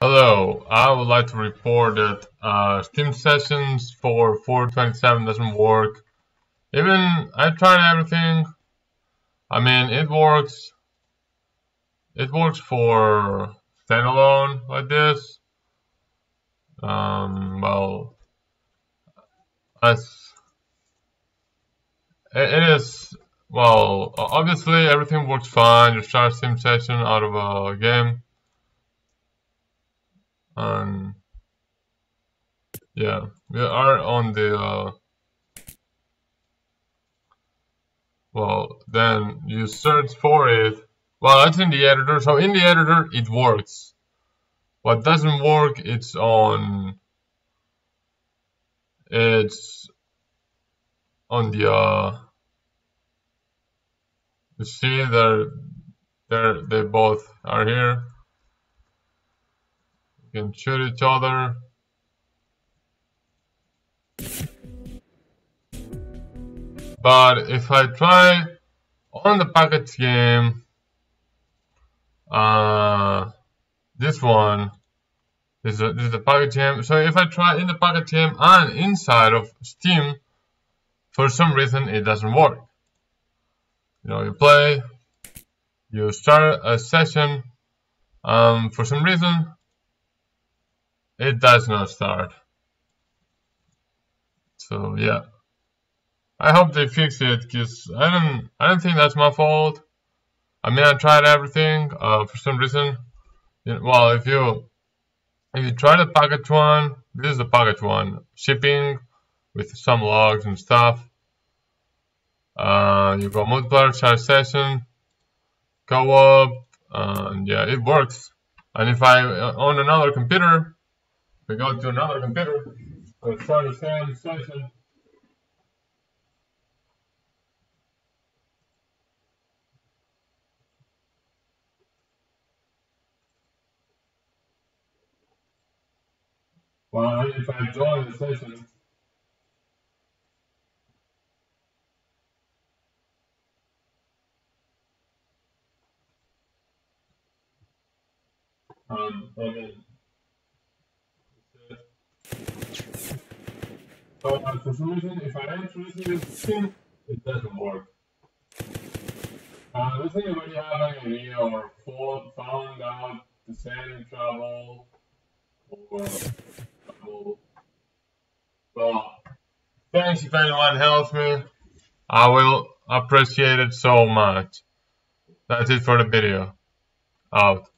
Hello, I would like to report that uh, Steam Sessions for 427 doesn't work. Even I tried everything. I mean, it works. It works for standalone like this. Um, well, as it is. Well, obviously everything works fine. You start Steam Session out of a game and yeah we are on the uh, well then you search for it. Well that's in the editor. So in the editor it works. What doesn't work it's on it's on the uh you see they're, they're they both are here can shoot each other. But if I try on the package game, uh, this one, is, a, this is the package game. So if I try in the packet game and inside of Steam, for some reason it doesn't work. You know, you play, you start a session, um, for some reason it does not start. So yeah. I hope they fix it because I don't I don't think that's my fault. I mean I tried everything uh, for some reason. Well if you if you try the package one, this is the package one. Shipping with some logs and stuff. Uh, you go multiplayer, session, co-op, uh, and yeah, it works. And if I uh, own another computer, we go to another computer. Let's try the same session. Well, if I join the session, um, mean, So uh, for some reason, if I enter this in it doesn't work. Uh, does anybody have any idea or found out the same trouble or trouble? Well, thanks if anyone helps me. I will appreciate it so much. That's it for the video. Out.